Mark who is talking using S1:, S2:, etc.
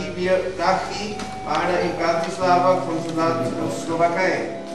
S1: Vladimir Lachi, Partner in Bratislava, Konsulat Slowakei.